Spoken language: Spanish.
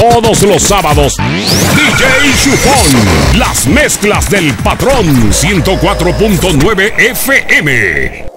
todos los sábados. DJ Chupón, las mezclas del patrón 104.9 FM.